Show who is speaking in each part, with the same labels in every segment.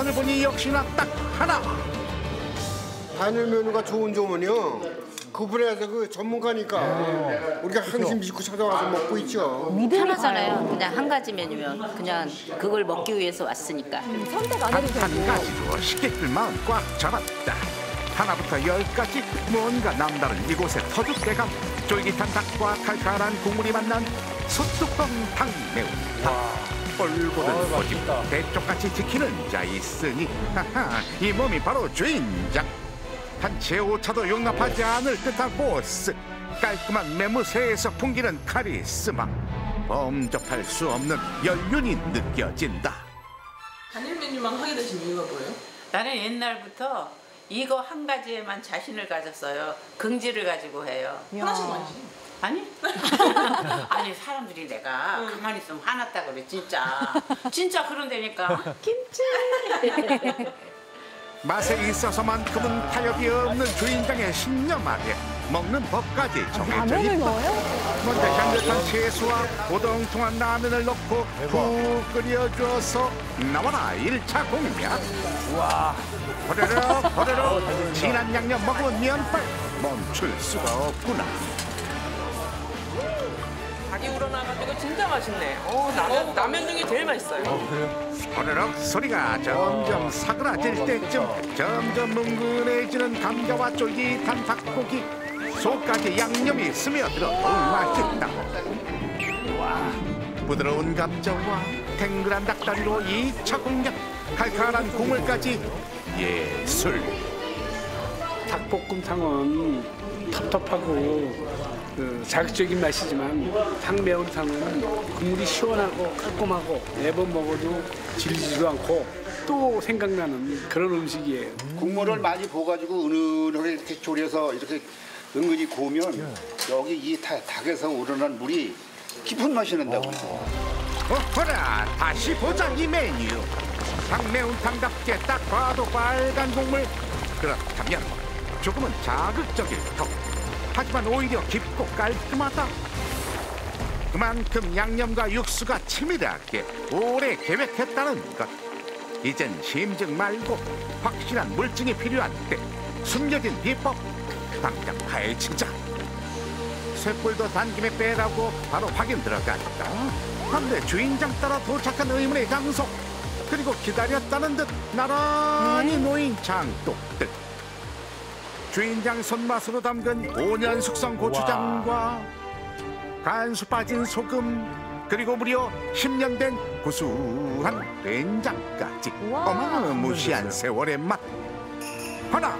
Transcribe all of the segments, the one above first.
Speaker 1: 간판을 보니 역시나 딱 하나.
Speaker 2: 단일 메뉴가 좋은 점은요. 그분에서 그 전문가니까 우리가 한심 믿고 찾아와서 먹고 있죠.
Speaker 3: 편하잖아요. 그냥 한 가지 메뉴면 그냥 그걸 먹기 위해서 왔으니까.
Speaker 4: 선택
Speaker 1: 안단
Speaker 4: 해도
Speaker 1: 한
Speaker 4: 되고.
Speaker 1: 가지로 식객들 마음 꽉 잡았다. 하나부터 열까지 뭔가 남다른 이곳의 터줏대감 쫄깃한 닭과 칼칼한 국물이 만난 솥뚜껑 탕 매운탕 꼴고든 고집 대쪽같이 지키는 자 있으니 하하 이 몸이 바로 주인장 한치의 오차도 용납하지 않을 듯한 보스 깔끔한 매무새에서 풍기는 카리스마 범접할 수 없는 연륜이 느껴진다
Speaker 5: 단일 메뉴만 하게 되신 이유가 뭐예요?
Speaker 3: 나는 옛날부터 이거 한 가지에만 자신을 가졌어요. 긍지를 가지고 해요.
Speaker 5: 하나씩 많지.
Speaker 3: 아니? 아니 사람들이 내가 가만히 있으면 화났다 그래 진짜. 진짜 그런다니까. 김치.
Speaker 1: 맛에 있어서만큼은 타협이 없는 주인장의 신념 아래 먹는 법까지 정해져
Speaker 4: 라면을
Speaker 1: 있다. 먼저 향긋한 채소와 고동통한 라면을 넣고 푹 끓여줘서 나와라 일차 공략 호레록 호레록 진한 양념 먹으면 면발 멈출 수가 없구나
Speaker 5: 닭이 우러나가지고 진짜 맛있네. 어, 라면, 라면 중에 제일 맛있어요.
Speaker 1: 호레록 소리가 점점 사그라질 때쯤 점점 뭉근해지는 감자와 쫄깃한 닭고기. 속까지 양념이 스며들어 더욱 맛있다. 와 부드러운 감자와 탱글한 닭다리로 이차 공략 칼칼한 국물까지. 예술.
Speaker 6: 닭볶음탕은 텁텁하고 그 자극적인 맛이지만 탕매운탕은 국물이 시원하고 깔끔하고 매번 먹어도 질리지도 않고 또 생각나는 그런 음식이에요.
Speaker 7: 국물을 많이 부어가지고 은은하게 이렇게 졸여서 이렇게 은근히 구우면 여기 이 닭- 닭에서 우러난 물이 깊은 맛이 난다고.
Speaker 1: 어허라 다시 보자 이 메뉴. 닭매운탕답게 딱 봐도 빨간 국물. 그렇다면 조금은 자극적일 터 하지만 오히려 깊고 깔끔하다. 그만큼 양념과 육수가 치밀하게 오래 계획했다는 것. 이젠 심증 말고 확실한 물증이 필요한 때 숨겨진 비법 당장 파헤치자. 쇳불도 단김에 빼라고 바로 확인 들어갔다. 한데 주인장 따라 도착한 의문의 장소 그리고 기다렸다는 듯 나란히 놓인 장독들 주인장 손맛으로 담근 5년 숙성 고추장과 간수 빠진 소금 그리고 무려 10년 된 구수한 된장까지. 어마무시한 세월의 맛. 하나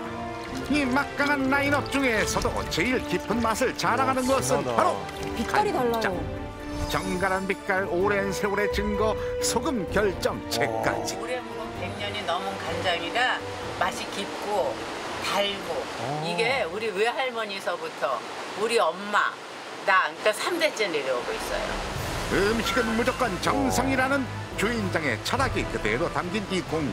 Speaker 1: 이 막강한 라인업 중에서도 제일 깊은 맛을 자랑하는 것은 바로
Speaker 4: 빛깔이
Speaker 1: 간장.
Speaker 4: 달라요.
Speaker 1: 정갈한 빛깔 오랜 세월의 증거 소금 결정체까지.
Speaker 3: 오래 묵은 100년이 넘은 간장이라 맛이 깊고 달고 이게 우리 외할머니서부터 우리 엄마 나 그러니까 3대째 내려오고 있어요.
Speaker 1: 음식은 무조건 정성이라는 주인장의 철학이 그대로 담긴 이 공.